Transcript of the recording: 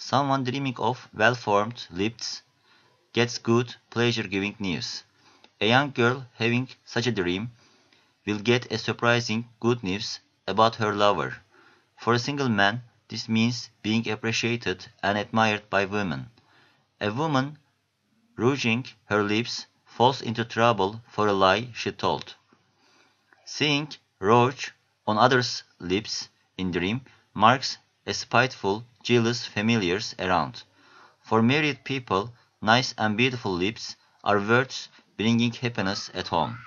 Someone dreaming of well-formed lips gets good, pleasure-giving news. A young girl having such a dream will get a surprising good news about her lover. For a single man, this means being appreciated and admired by women. A woman rouging her lips falls into trouble for a lie she told. Seeing rouge on others' lips in dream marks spiteful, jealous familiars around. For married people, nice and beautiful lips are words bringing happiness at home.